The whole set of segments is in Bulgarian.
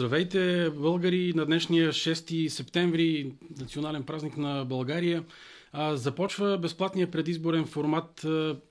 Здравейте, българи! На днешния 6 септември, национален празник на България, започва безплатния предизборен формат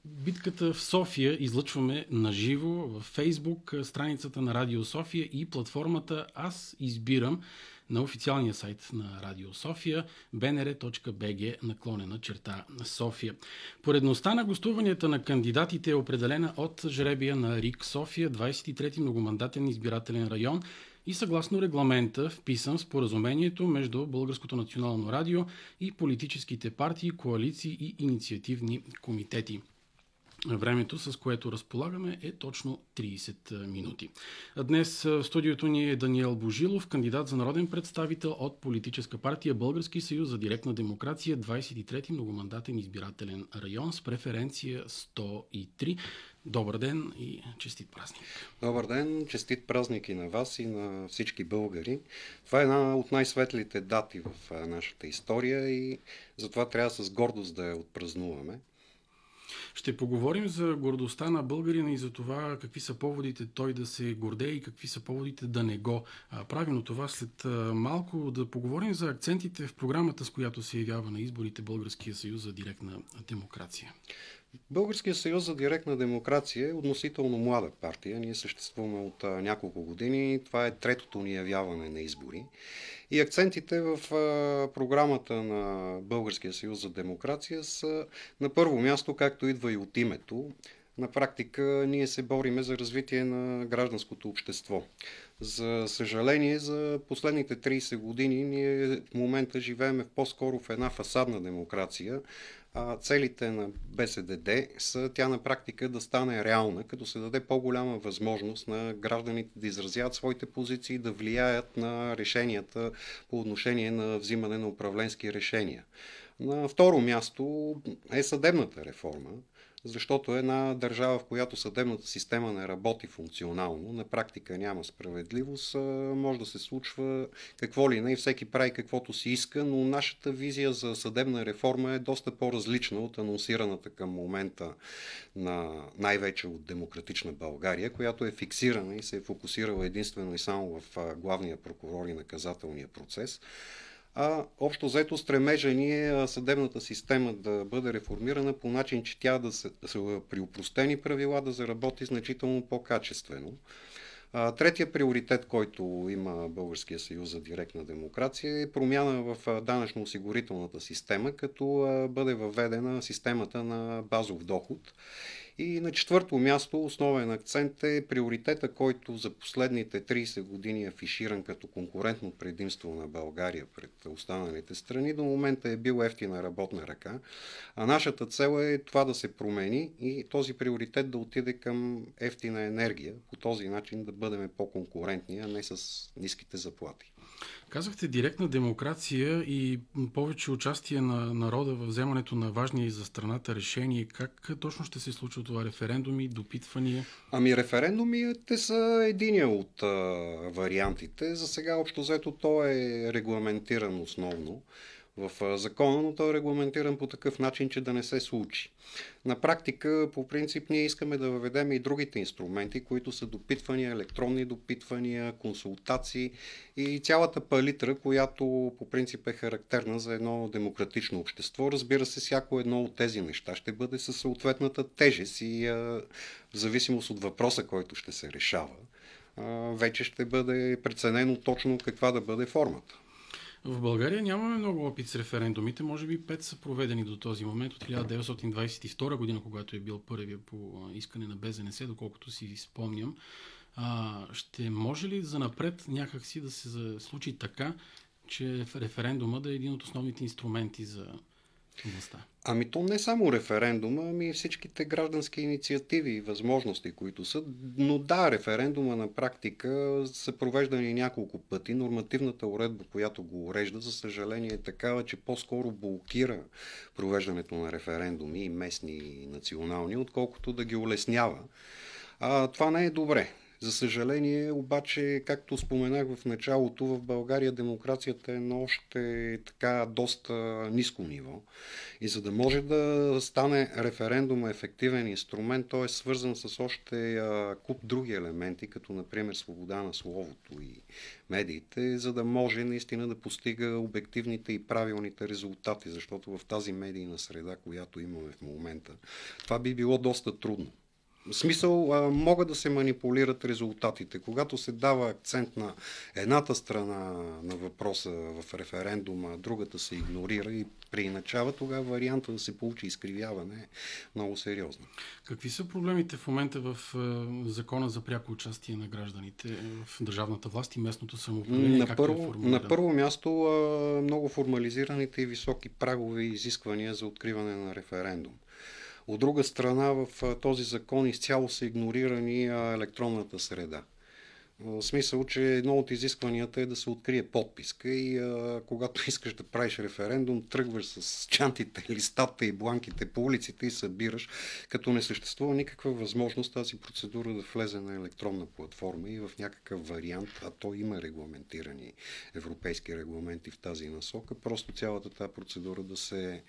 Битката в София. Излъчваме на живо в Фейсбук, страницата на Радио София и платформата Аз избирам на официалния сайт на Радио София bnr.bg наклонена черта София. Поредността на гостуванията на кандидатите е определена от жребия на РИК София, 23-ти многомандатен избирателен район и съгласно регламента, вписан в споразумението между Българското национално радио и политическите партии, коалиции и инициативни комитети. Времето, с което разполагаме, е точно 30 минути. Днес в студиото ни е Даниел Божилов, кандидат за народен представител от политическа партия Български съюз за директна демокрация, 23-ти многомандатен избирателен район с преференция 103. Добър ден и честит празник. Добър ден, честит празник и на вас и на всички българи. Това е една от най-светлите дати в нашата история и затова трябва с гордост да я отпразнуваме. Ще поговорим за гордостта на българина и за това какви са поводите той да се гордее и какви са поводите да не го прави. Но това след малко да поговорим за акцентите в програмата, с която се явява на изборите Българския съюз за директна демокрация. Българския съюз за директна демокрация е относително млада партия. Ние съществуваме от няколко години. Това е третото ни явяване на избори. И акцентите в програмата на Българския съюз за демокрация са на първо място, както идва и от името, на практика ние се бориме за развитие на гражданското общество. За съжаление, за последните 30 години ние в момента живеем по-скоро в една фасадна демокрация, а целите на БСДД са тя на практика да стане реална, като се даде по-голяма възможност на гражданите да изразяват своите позиции, да влияят на решенията по отношение на взимане на управленски решения. На второ място е съдебната реформа защото една държава, в която съдебната система не работи функционално, на практика няма справедливост, може да се случва какво ли не и всеки прави каквото си иска, но нашата визия за съдебна реформа е доста по-различна от анонсираната към момента на най-вече от демократична България, която е фиксирана и се е фокусирала единствено и само в главния прокурор и наказателния процес а общо взето стремежа ни е съдебната система да бъде реформирана по начин, че тя да се, при упростени правила да заработи значително по-качествено. Третия приоритет, който има Българския съюз за директна демокрация е промяна в данъчно-осигурителната система, като бъде въведена системата на базов доход и на четвърто място основен акцент е приоритета, който за последните 30 години е афиширан като конкурентно предимство на България пред останалите страни. До момента е бил ефтина работна ръка, а нашата цел е това да се промени и този приоритет да отиде към ефтина енергия. По този начин да бъдем по-конкурентни, а не с ниските заплати. Казахте директна демокрация и повече участие на народа в вземането на важни за страната решения. Как точно ще се случва това? Референдуми, допитвания? Ами референдумите са единия от а, вариантите. За сега общо взето то е регламентиран основно в закона, но той е регламентиран по такъв начин, че да не се случи. На практика, по принцип, ние искаме да въведем и другите инструменти, които са допитвания, електронни допитвания, консултации и цялата палитра, която по принцип е характерна за едно демократично общество. Разбира се, всяко едно от тези неща ще бъде със съответната тежест и в зависимост от въпроса, който ще се решава, вече ще бъде преценено точно каква да бъде формата. В България нямаме много опит с референдумите. Може би пет са проведени до този момент от 1922 година, когато е бил първия по искане на БЗНС, доколкото си спомням. А, ще може ли за напред някакси да се случи така, че референдума да е един от основните инструменти за властта? Ами то не само референдума, ами всичките граждански инициативи и възможности, които са. Но да, референдума на практика са провеждани няколко пъти. Нормативната уредба, която го урежда, за съжаление е такава, че по-скоро блокира провеждането на референдуми и местни и национални, отколкото да ги улеснява. А, това не е добре. За съжаление, обаче, както споменах в началото, в България демокрацията е на още така доста ниско ниво. И за да може да стане референдум ефективен инструмент, той е свързан с още куп други елементи, като например свобода на словото и медиите, за да може наистина да постига обективните и правилните резултати, защото в тази медийна среда, която имаме в момента, това би било доста трудно. В смисъл, а, могат да се манипулират резултатите. Когато се дава акцент на едната страна на въпроса в референдума, другата се игнорира и приначава, тогава варианта да се получи изкривяване е много сериозно. Какви са проблемите в момента в закона за пряко участие на гражданите в държавната власт и местното самоуправление? На, първо, е на първо място много формализираните и високи прагове и изисквания за откриване на референдум. От друга страна, в този закон изцяло са игнорирани електронната среда. В смисъл, че едно от изискванията е да се открие подписка и а, когато искаш да правиш референдум, тръгваш с чантите, листата и бланките по улиците и събираш, като не съществува никаква възможност тази процедура да влезе на електронна платформа и в някакъв вариант, а то има регламентирани европейски регламенти в тази насока, просто цялата тази процедура да се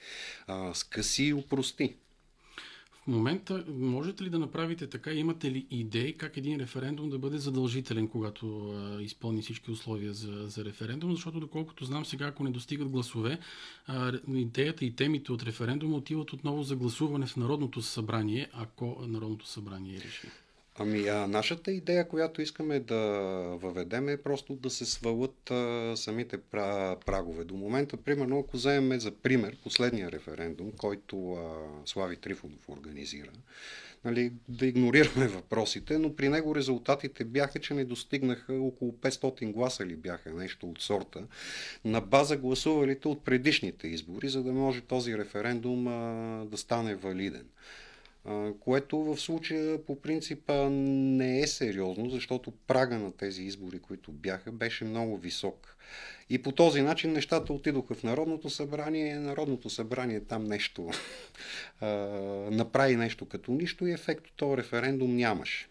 а, скъси и упрости. В момента можете ли да направите така? Имате ли идеи как един референдум да бъде задължителен, когато а, изпълни всички условия за, за референдум? Защото, доколкото знам сега, ако не достигат гласове, а, идеята и темите от референдума отиват отново за гласуване в Народното събрание, ако Народното събрание реши. Ами, а, нашата идея, която искаме да въведем е просто да се свалят а, самите прагове. До момента, примерно, ако вземем за пример последния референдум, който а, Слави Трифонов организира, нали, да игнорираме въпросите, но при него резултатите бяха, че не достигнаха около 500 гласа ли бяха нещо от сорта, на база гласувалите от предишните избори, за да може този референдум а, да стане валиден което в случая по принципа не е сериозно, защото прага на тези избори, които бяха, беше много висок. И по този начин нещата отидоха в Народното събрание. Народното събрание там нещо направи нещо като нищо и ефект от този референдум нямаше.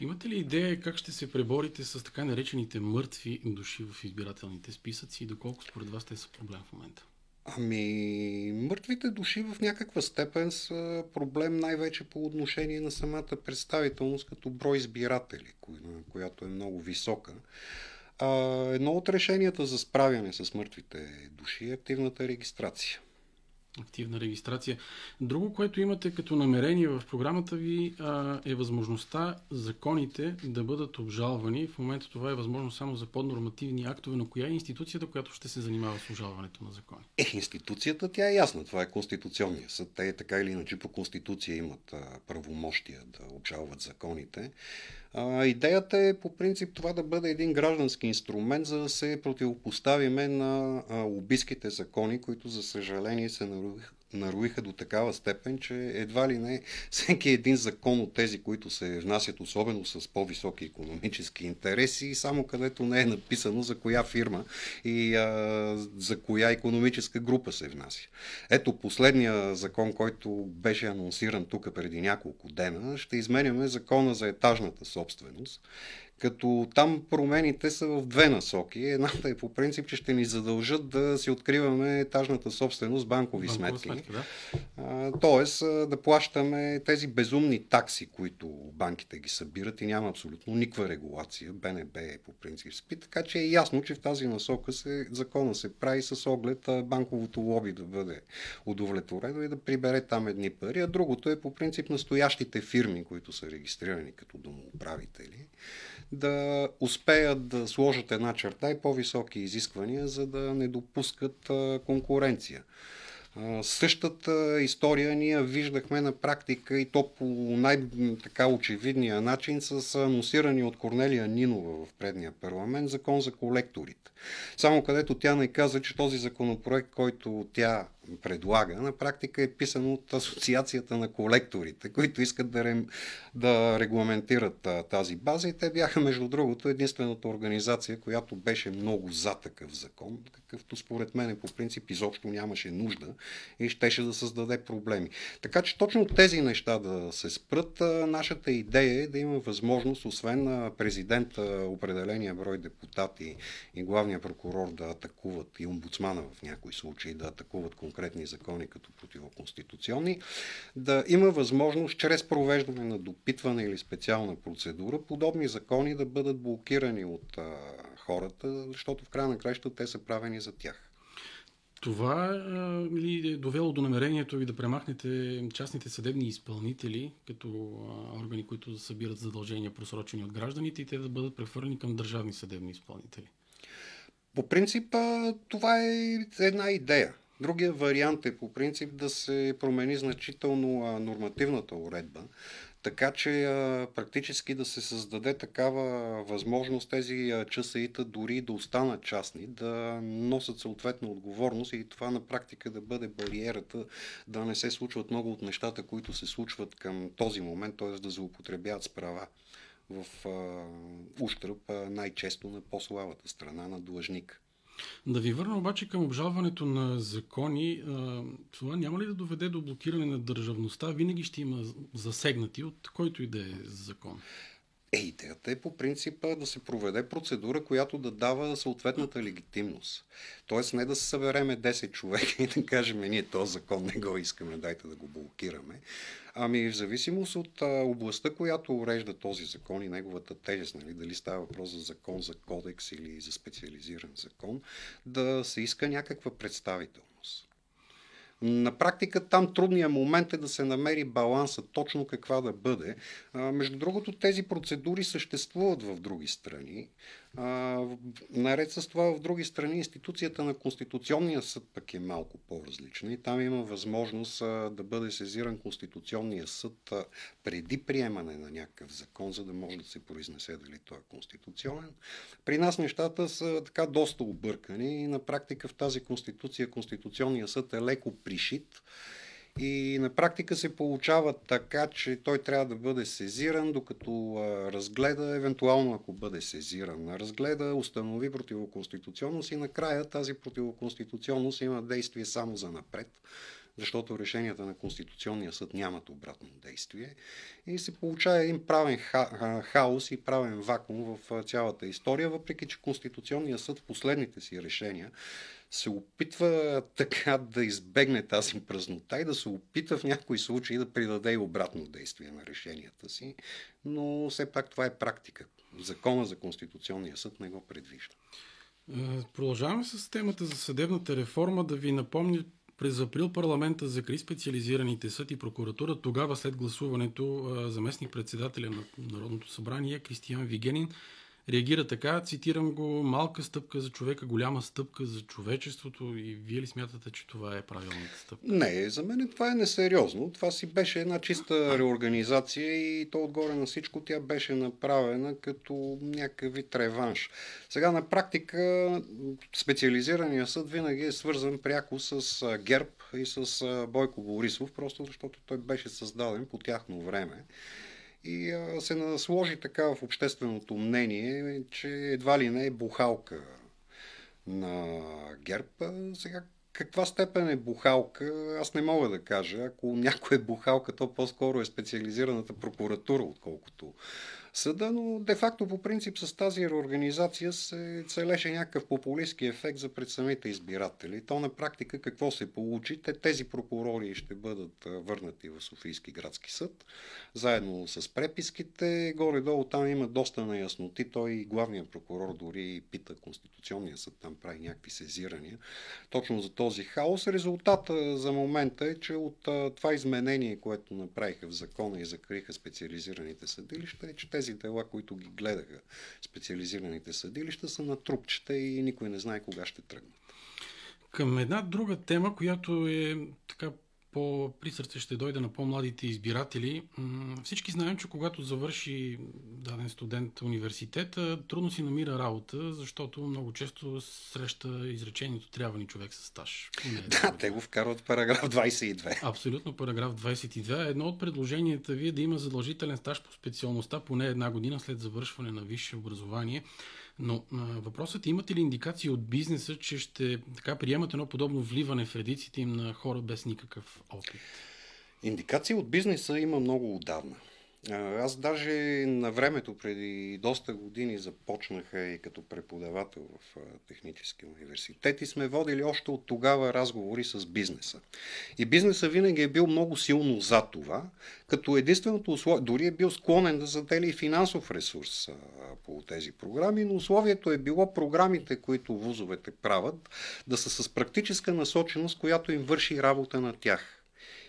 Имате ли идея как ще се преборите с така наречените мъртви души в избирателните списъци и доколко според вас те са проблем в момента? Ами, мъртвите души в някаква степен са проблем най-вече по отношение на самата представителност като брой избиратели, която е много висока. Едно от решенията за справяне с мъртвите души е активната регистрация активна регистрация. Друго, което имате като намерение в програмата ви е възможността законите да бъдат обжалвани. В момента това е възможно само за поднормативни актове, но коя е институцията, която ще се занимава с обжалването на закони? Е, институцията тя е ясна. Това е Конституционния съд. Те така или иначе по Конституция имат правомощия да обжалват законите. А, идеята е по принцип това да бъде един граждански инструмент, за да се противопоставиме на лобистските закони, които за съжаление се наруиха до такава степен, че едва ли не всеки един закон от тези, които се внасят особено с по-високи економически интереси, само където не е написано за коя фирма и а, за коя економическа група се внася. Ето последния закон, който беше анонсиран тук преди няколко дена, ще изменяме закона за етажната собственост като там промените са в две насоки. Едната е по принцип, че ще ни задължат да си откриваме етажната собственост, банкови Банкова сметки. сметки. Да. А, тоест да плащаме тези безумни такси, които банките ги събират и няма абсолютно никаква регулация. БНБ е по принцип спи, така че е ясно, че в тази насока се, закона се прави с оглед банковото лоби да бъде удовлетворено и да прибере там едни пари, а другото е по принцип настоящите фирми, които са регистрирани като домоуправители да успеят да сложат една черта и по-високи изисквания, за да не допускат конкуренция. Същата история ние виждахме на практика и то по най-така очевидния начин с анонсирани от Корнелия Нинова в предния парламент закон за колекторите. Само където тя не каза, че този законопроект, който тя предлага, на практика е писано от Асоциацията на колекторите, които искат да, рем, да регламентират тази база и те бяха, между другото, единствената организация, която беше много за такъв закон, какъвто според мен по принцип изобщо нямаше нужда и щеше да създаде проблеми. Така че точно тези неща да се спрат, нашата идея е да има възможност, освен президента, определения брой депутати и главния прокурор да атакуват и омбудсмана в някои случаи да атакуват конкретни закони като противоконституционни, да има възможност чрез провеждане на допитване или специална процедура подобни закони да бъдат блокирани от а, хората, защото в края на краща те са правени за тях. Това ли е довело до намерението ви да премахнете частните съдебни изпълнители като а, органи, които събират задължения просрочени от гражданите и те да бъдат прехвърлени към държавни съдебни изпълнители? По принцип, това е една идея. Другия вариант е по принцип да се промени значително нормативната уредба, така че практически да се създаде такава възможност тези ЧСИ-та дори да останат частни, да носят съответно отговорност и това на практика да бъде бариерата да не се случват много от нещата, които се случват към този момент, т.е. да злоупотребяват с права в а, ущръп най-често на по-слабата страна на длъжник. Да ви върна обаче към обжалването на закони. Това няма ли да доведе до блокиране на държавността? Винаги ще има засегнати от който и да е закон. Е, идеята е по принципа да се проведе процедура, която да дава съответната легитимност. Тоест не да се събереме 10 човека и да кажем, ние този закон не го искаме, дайте да го блокираме. Ами в зависимост от областта, която урежда този закон и неговата тежест, нали, дали става въпрос за закон, за кодекс или за специализиран закон, да се иска някаква представителност. На практика там трудният момент е да се намери баланса точно каква да бъде. Между другото, тези процедури съществуват в други страни. А, наред с това в други страни институцията на Конституционния съд пък е малко по-различна и там има възможност а, да бъде сезиран Конституционния съд а, преди приемане на някакъв закон, за да може да се произнесе дали той е конституционен. При нас нещата са така доста объркани и на практика в тази Конституция Конституционния съд е леко пришит и на практика се получава така, че той трябва да бъде сезиран, докато разгледа, евентуално ако бъде сезиран, разгледа, установи противоконституционност и накрая тази противоконституционност има действие само за напред защото решенията на Конституционния съд нямат обратно действие. И се получава един правен ха- хаос и правен вакуум в цялата история, въпреки че Конституционния съд в последните си решения се опитва така да избегне тази празнота и да се опита в някои случаи да придаде и обратно действие на решенията си, но все пак това е практика. Закона за Конституционния съд не го предвижда. Е, продължаваме с темата за съдебната реформа. Да ви напомня, през април парламента закри специализираните съд и прокуратура. Тогава след гласуването заместник председателя на Народното събрание Кристиян Вигенин реагира така, цитирам го, малка стъпка за човека, голяма стъпка за човечеството и вие ли смятате, че това е правилната стъпка? Не, за мен това е несериозно. Това си беше една чиста реорганизация и то отгоре на всичко тя беше направена като някакъв вид реванш. Сега на практика специализирания съд винаги е свързан пряко с ГЕРБ и с Бойко Борисов, просто защото той беше създаден по тяхно време и а, се насложи така в общественото мнение, че едва ли не е бухалка на ГЕРБ. Сега каква степен е бухалка, аз не мога да кажа. Ако някой е бухалка, то по-скоро е специализираната прокуратура, отколкото съда, но де-факто по принцип с тази реорганизация се целеше някакъв популистски ефект за пред самите избиратели. То на практика какво се получи? Те, тези прокурори ще бъдат върнати в Софийски градски съд, заедно с преписките. Горе-долу там има доста неясноти. Той и главният прокурор дори пита Конституционния съд, там прави някакви сезирания. Точно за този хаос. Резултата за момента е, че от това изменение, което направиха в закона и закриха специализираните съдилища, е, че те тези дела, които ги гледаха специализираните съдилища, са на трупчета и никой не знае кога ще тръгнат. Към една друга тема, която е така по-при сърце ще дойде на по-младите избиратели. Всички знаем, че когато завърши даден студент университета, трудно си намира работа, защото много често среща изречението трябва ни човек с стаж. Да, те го вкарват параграф 22. Абсолютно, параграф 22. Едно от предложенията ви е да има задължителен стаж по специалността поне една година след завършване на висше образование. Но а, въпросът е, имате ли индикации от бизнеса, че ще така приемат едно подобно вливане в редиците им на хора без никакъв опит? Индикации от бизнеса има много отдавна. Аз даже на времето, преди доста години, започнах и като преподавател в технически университет и сме водили още от тогава разговори с бизнеса. И бизнеса винаги е бил много силно за това, като единственото условие, дори е бил склонен да задели и финансов ресурс по тези програми, но условието е било програмите, които вузовете правят, да са с практическа насоченост, която им върши работа на тях.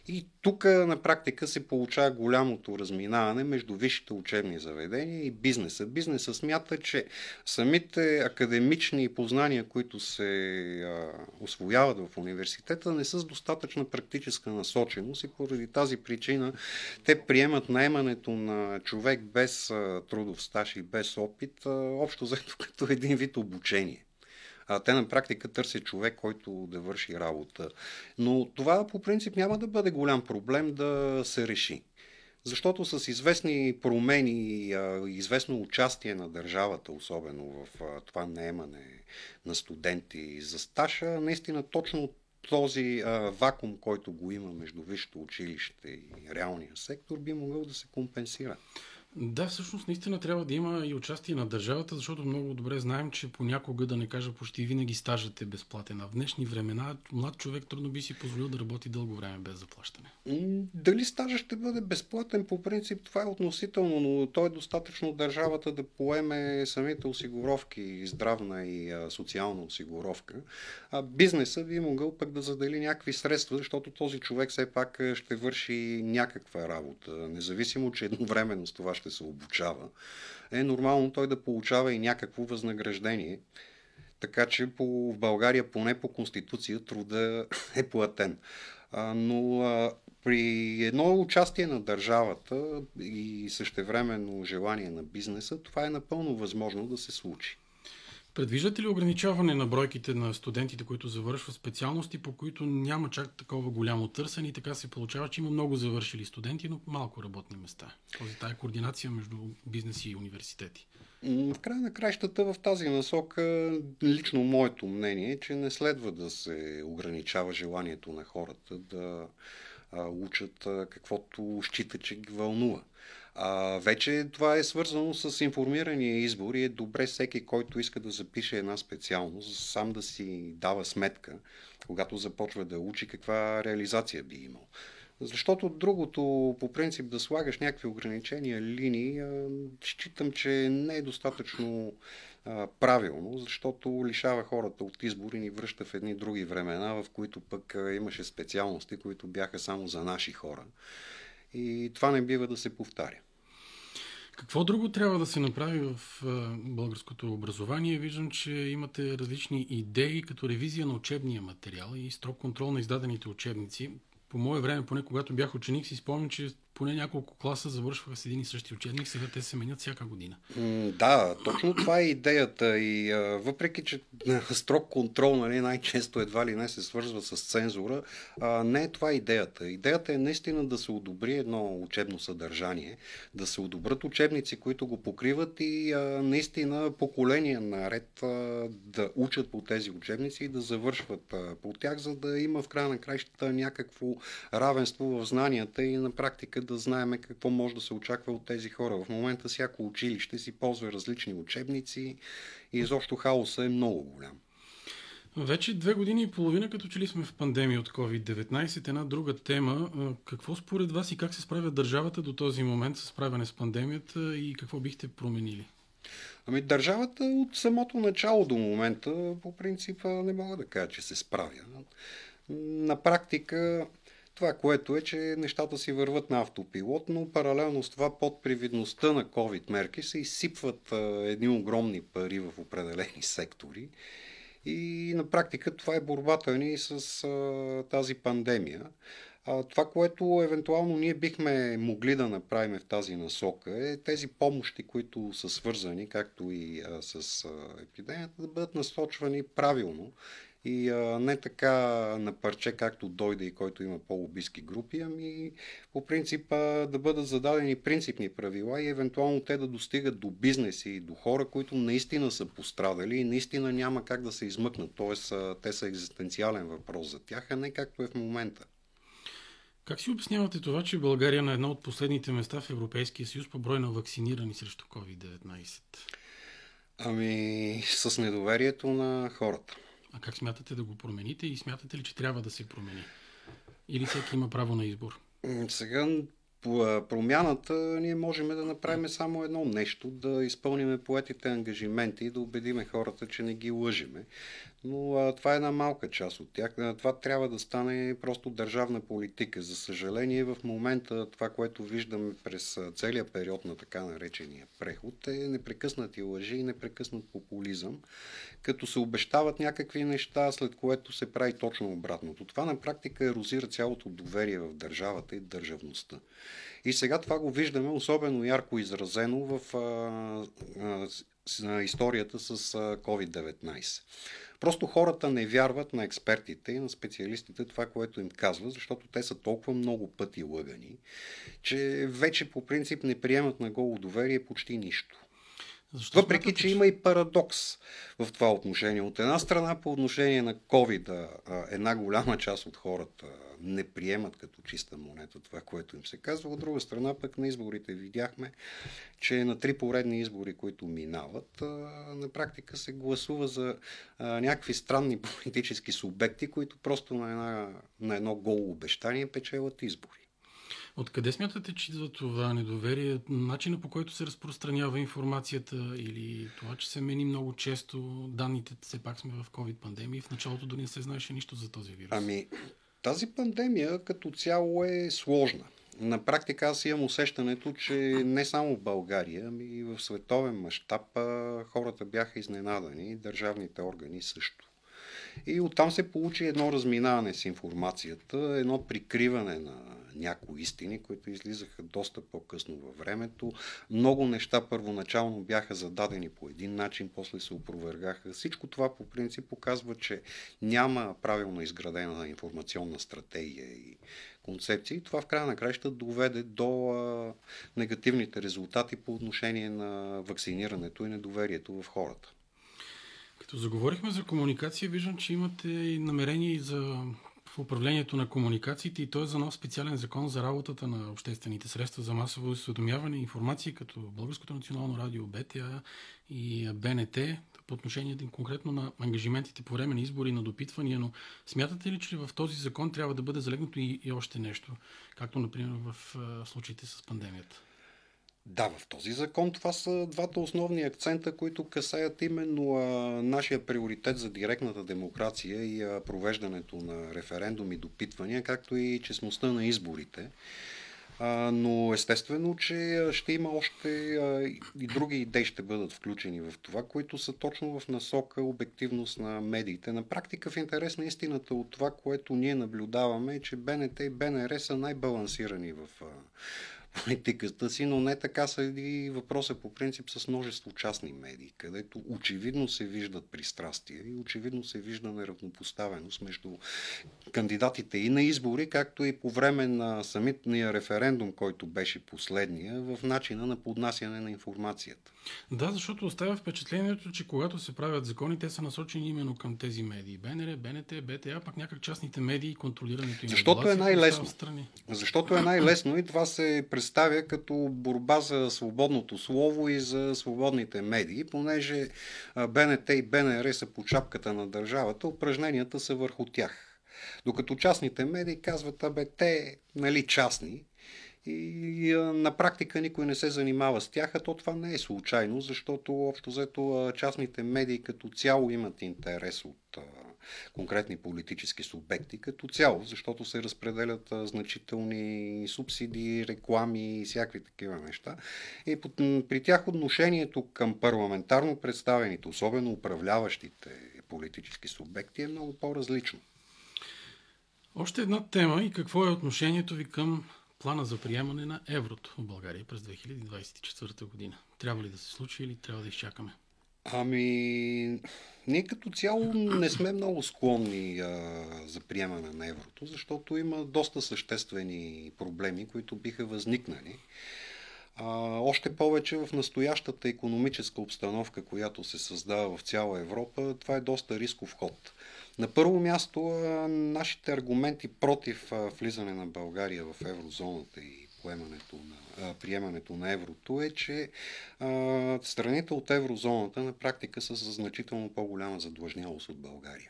И тук на практика се получава голямото разминаване между висшите учебни заведения и бизнеса. Бизнеса смята, че самите академични познания, които се а, освояват в университета, не са с достатъчна практическа насоченост и поради тази причина те приемат наемането на човек без а, трудов стаж и без опит, а, общо взето като един вид обучение. А, те на практика търсят човек, който да върши работа. Но това по принцип няма да бъде голям проблем да се реши. Защото с известни промени, известно участие на държавата, особено в това наемане на студенти за стажа, наистина точно този вакуум, който го има между висшето училище и реалния сектор, би могъл да се компенсира. Да, всъщност наистина трябва да има и участие на държавата, защото много добре знаем, че понякога, да не кажа почти винаги стажът е безплатен. А в днешни времена млад човек трудно би си позволил да работи дълго време без заплащане. Дали стажът ще бъде безплатен, по принцип това е относително, но то е достатъчно държавата да поеме самите осигуровки, здравна и социална осигуровка. А бизнеса би могъл пък да задели някакви средства, защото този човек все пак ще върши някаква работа, независимо, че едновременно с това ще се обучава, е нормално той да получава и някакво възнаграждение. Така че по, в България поне по Конституция труда е платен. А, но а, при едно участие на държавата и същевременно желание на бизнеса, това е напълно възможно да се случи. Предвиждате ли ограничаване на бройките на студентите, които завършват специалности, по които няма чак такова голямо търсене и така се получава, че има много завършили студенти, но малко работни места? Този тая координация между бизнес и университети. В края на кращата в тази насока, лично моето мнение е, че не следва да се ограничава желанието на хората да учат каквото счита, че ги вълнува. А, вече това е свързано с информирания избор и е добре всеки, който иска да запише една специалност, сам да си дава сметка, когато започва да учи, каква реализация би имал. Защото другото, по принцип, да слагаш някакви ограничения, линии, считам, че не е достатъчно правилно, защото лишава хората от избори и ни връща в едни други времена, в които пък имаше специалности, които бяха само за наши хора. И това не бива да се повтаря. Какво друго трябва да се направи в българското образование? Виждам, че имате различни идеи, като ревизия на учебния материал и строг контрол на издадените учебници. По мое време, поне когато бях ученик, си спомням, че поне няколко класа завършваха с един и същи учебник, сега те се менят всяка година. Да, точно това е идеята и въпреки, че строг контрол нали, най-често едва ли не се свързва с цензура, не е това идеята. Идеята е наистина да се одобри едно учебно съдържание, да се одобрят учебници, които го покриват и наистина поколения наред да учат по тези учебници и да завършват по тях, за да има в края на краищата някакво равенство в знанията и на практика да знаем какво може да се очаква от тези хора. В момента всяко училище си ползва различни учебници и изобщо хаоса е много голям. Вече две години и половина, като че ли сме в пандемия от COVID-19, една друга тема. Какво според вас и как се справя държавата до този момент с справяне с пандемията и какво бихте променили? Ами държавата от самото начало до момента, по принцип, не мога да кажа, че се справя. На практика това, което е, че нещата си върват на автопилот, но паралелно с това под привидността на COVID мерки се изсипват едни огромни пари в определени сектори. И на практика това е борбата ни с а, тази пандемия. А, това, което евентуално ние бихме могли да направим в тази насока е тези помощи, които са свързани, както и а, с а, епидемията, да бъдат насочвани правилно и а, не така на парче, както дойде и който има по-лобистки групи, ами по принцип да бъдат зададени принципни правила и евентуално те да достигат до бизнеси и до хора, които наистина са пострадали и наистина няма как да се измъкнат. Тоест, а, те са екзистенциален въпрос за тях, а не както е в момента. Как си обяснявате това, че България е на едно от последните места в Европейския съюз по брой на вакцинирани срещу COVID-19? Ами, с недоверието на хората. А как смятате да го промените и смятате ли, че трябва да се промени? Или всеки има право на избор? Сега по промяната ние можем да направим само едно нещо, да изпълним поетите ангажименти и да убедиме хората, че не ги лъжиме. Но а, това е една малка част от тях. Това трябва да стане просто държавна политика. За съжаление, в момента това, което виждаме през целият период на така наречения преход е непрекъснати лъжи и непрекъснат популизъм, като се обещават някакви неща, след което се прави точно обратното. Това на практика ерозира цялото доверие в държавата и държавността. И сега това го виждаме особено ярко изразено в а, а, историята с COVID-19. Просто хората не вярват на експертите и на специалистите това, което им казва, защото те са толкова много пъти лъгани, че вече по принцип не приемат на голо доверие почти нищо. Защо Въпреки, че има и парадокс в това отношение. От една страна, по отношение на COVID, една голяма част от хората не приемат като чиста монета това, което им се казва. От друга страна, пък на изборите видяхме, че на три поредни избори, които минават, на практика се гласува за някакви странни политически субекти, които просто на, една, на едно голо обещание печелят избори. Откъде смятате, че за това недоверие? Начина по който се разпространява информацията или това, че се мени много често данните, все пак сме в COVID-пандемия в началото дори не се знаеше нищо за този вирус? Ами, тази пандемия като цяло е сложна. На практика аз имам усещането, че не само в България, ами и в световен мащаб хората бяха изненадани, държавните органи също. И оттам се получи едно разминаване с информацията, едно прикриване на някои истини, които излизаха доста по-късно във времето. Много неща първоначално бяха зададени по един начин, после се опровергаха. Всичко това по принцип показва, че няма правилно изградена информационна стратегия и концепции. Това в края на краща доведе до а, негативните резултати по отношение на вакцинирането и недоверието в хората. Като заговорихме за комуникация, виждам, че имате и намерение за в управлението на комуникациите и той е за нов специален закон за работата на обществените средства за масово осведомяване и информация, като Българското национално радио, БТА и БНТ, по отношение конкретно на ангажиментите по време на избори и на допитвания, но смятате ли, че в този закон трябва да бъде залегнато и, и още нещо, както например в случаите с пандемията? Да, в този закон това са двата основни акцента, които касаят именно а, нашия приоритет за директната демокрация и а, провеждането на референдуми, допитвания, както и честността на изборите. А, но естествено, че ще има още а, и други идеи ще бъдат включени в това, които са точно в насока обективност на медиите. На практика в интерес на истината от това, което ние наблюдаваме е, че БНТ и БНР са най-балансирани в а, политиката си, но не така са и въпроса по принцип с множество частни медии, където очевидно се виждат пристрастия и очевидно се вижда неравнопоставеност между кандидатите и на избори, както и по време на самитния референдум, който беше последния, в начина на поднасяне на информацията. Да, защото оставя впечатлението, че когато се правят закони, те са насочени именно към тези медии. БНР, БНТ, БТА, пак някак частните медии, контролирането им. Защото е най-лесно. Защото е най-лесно и това се представя като борба за свободното слово и за свободните медии, понеже БНТ и БНР са по чапката на държавата, упражненията са върху тях. Докато частните медии казват, абе, те, нали, частни, и на практика никой не се занимава с тях, а то това не е случайно, защото общо взето частните медии като цяло имат интерес от конкретни политически субекти като цяло, защото се разпределят значителни субсидии, реклами и всякакви такива неща. И при тях отношението към парламентарно представените, особено управляващите политически субекти, е много по-различно. Още една тема и какво е отношението ви към плана за приемане на еврото в България през 2024 година? Трябва ли да се случи или трябва да изчакаме? Ами, ние като цяло не сме много склонни а, за приемане на еврото, защото има доста съществени проблеми, които биха възникнали. А, още повече в настоящата економическа обстановка, която се създава в цяла Европа, това е доста рисков ход. На първо място, нашите аргументи против влизане на България в еврозоната и поемането на, приемането на еврото е, че страните от еврозоната на практика са с значително по-голяма задлъжнялост от България.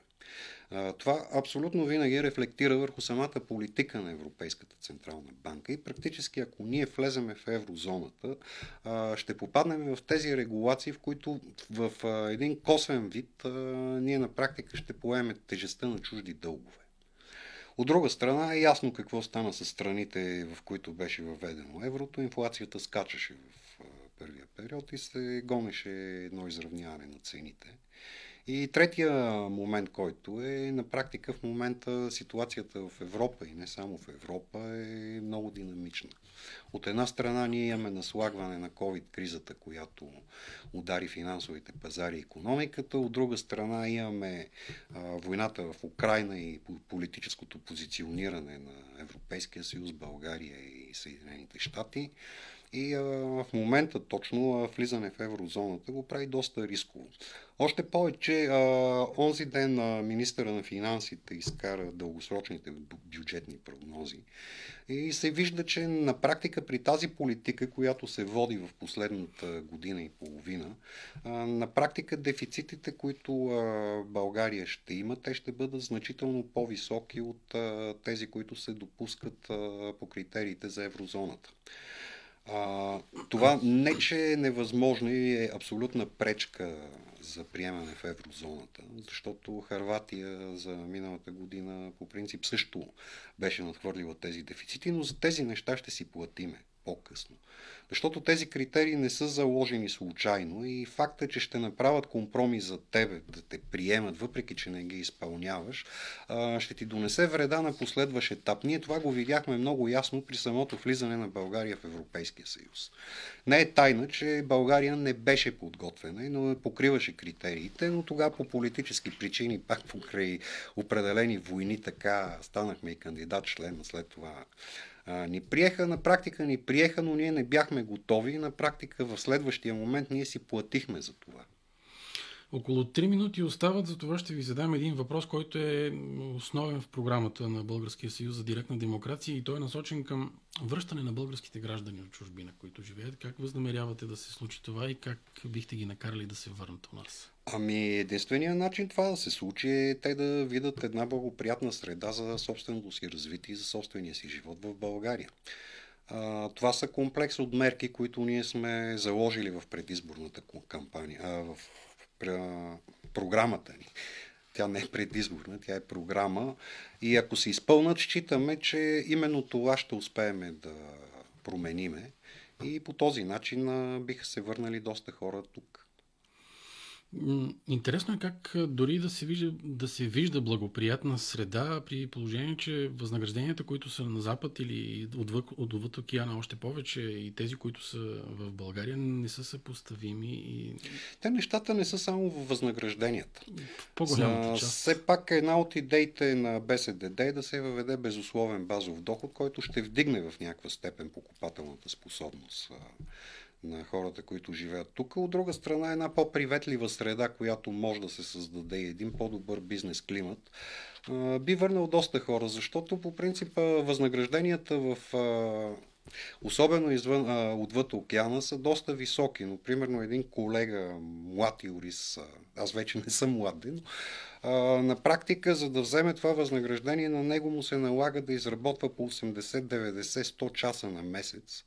Това абсолютно винаги рефлектира върху самата политика на Европейската Централна банка и практически ако ние влеземе в еврозоната, ще попаднем в тези регулации, в които в един косвен вид ние на практика ще поемем тежестта на чужди дългове. От друга страна е ясно какво стана с страните, в които беше въведено еврото. Инфлацията скачаше в първия период и се гонеше едно изравняване на цените. И третия момент, който е на практика в момента ситуацията в Европа и не само в Европа е много динамична. От една страна ние имаме наслагване на COVID-кризата, която удари финансовите пазари и економиката, от друга страна имаме войната в Украина и политическото позициониране на Европейския съюз, България и Съединените щати. И а, в момента точно а, влизане в еврозоната го прави доста рисково. Още повече, а, онзи ден а, министъра на финансите изкара дългосрочните бюджетни прогнози и се вижда, че на практика при тази политика, която се води в последната година и половина, а, на практика дефицитите, които а, България ще има, те ще бъдат значително по-високи от а, тези, които се допускат а, по критериите за еврозоната. А, това не, че е невъзможно и е абсолютна пречка за приемане в еврозоната, защото Харватия за миналата година по принцип също беше надхвърлила тези дефицити, но за тези неща ще си платиме по-късно. Защото тези критерии не са заложени случайно и факта, че ще направят компромис за тебе, да те приемат, въпреки че не ги изпълняваш, ще ти донесе вреда на последващ етап. Ние това го видяхме много ясно при самото влизане на България в Европейския съюз. Не е тайна, че България не беше подготвена, но покриваше критериите, но тогава по политически причини, пак покрай определени войни, така станахме и кандидат член, след това а, ни приеха, на практика ни приеха, но ние не бяхме готови. На практика в следващия момент ние си платихме за това. Около 3 минути остават, за това ще ви задам един въпрос, който е основен в програмата на Българския съюз за директна демокрация и той е насочен към връщане на българските граждани от чужбина, които живеят. Как възнамерявате да се случи това и как бихте ги накарали да се върнат у нас? Ами единственият начин това да се случи е те да видят една благоприятна среда за собственото си развитие и за собствения си живот в България. А, това са комплекс от мерки, които ние сме заложили в предизборната кампания, а, в програмата ни. Тя не е предизборна, тя е програма. И ако се изпълнат, считаме, че именно това ще успеем да промениме. И по този начин биха се върнали доста хора тук. Интересно е как дори да се, вижда, да се вижда благоприятна среда при положение, че възнагражденията, които са на Запад или отвъд, отвъд океана още повече и тези, които са в България, не са съпоставими. И... Те нещата не са само в възнагражденията. В по-голямата част. Все пак една от идеите на БСДД е да се въведе безусловен базов доход, който ще вдигне в някаква степен покупателната способност на хората, които живеят тук. От друга страна, една по-приветлива среда, която може да се създаде и един по-добър бизнес климат, би върнал доста хора, защото по принцип възнагражденията в особено извън, а, отвъд океана, са доста високи. Но, примерно, един колега, млад юрист, аз вече не съм млад, но на практика, за да вземе това възнаграждение, на него му се налага да изработва по 80, 90, 100 часа на месец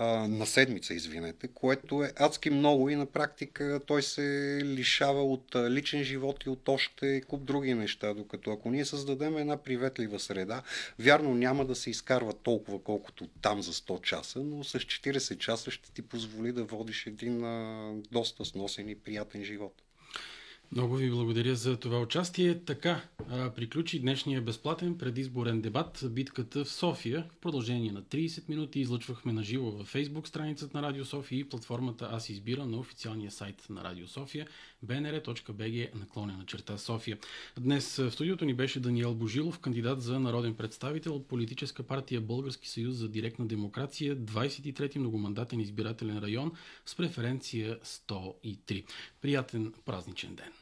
на седмица, извинете, което е адски много и на практика той се лишава от личен живот и от още куп други неща, докато ако ние създадем една приветлива среда, вярно няма да се изкарва толкова колкото там за 100 часа, но с 40 часа ще ти позволи да водиш един доста сносен и приятен живот. Много ви благодаря за това участие. Така приключи днешния безплатен предизборен дебат Битката в София. В продължение на 30 минути излъчвахме на живо във Facebook страницата на Радио София и платформата Аз избирам на официалния сайт на Радио София bnr.bg наклонена черта София. Днес в студиото ни беше Даниел Божилов, кандидат за народен представител от политическа партия Български съюз за директна демокрация, 23-ти многомандатен избирателен район с преференция 103. Приятен празничен ден!